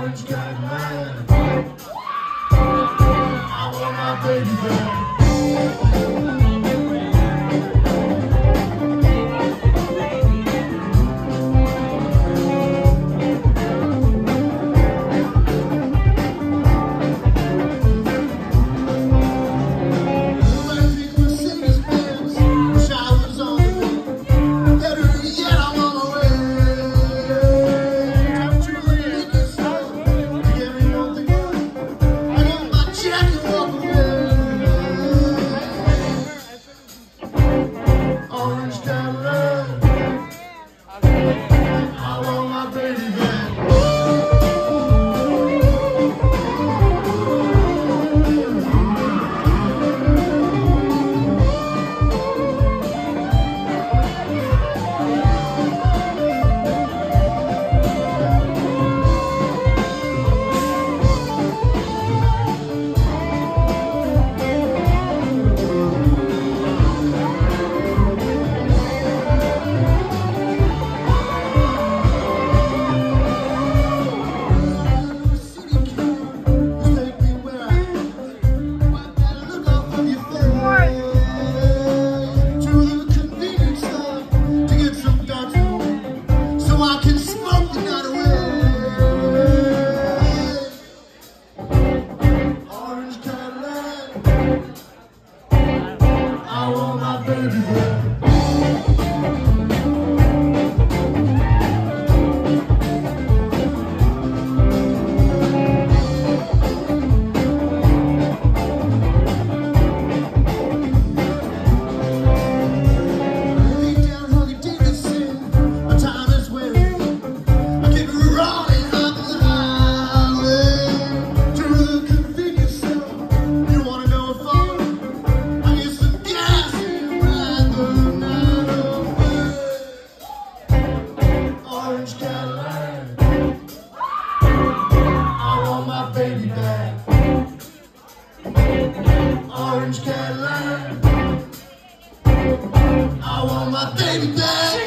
orange gun man. I want my baby back. I my baby back.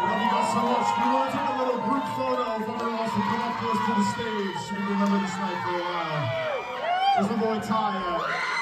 Love you guys so much. We want to take a little group photo of everyone of us and come up close to the stage. We remember this night for a while. There's my boy Ty out.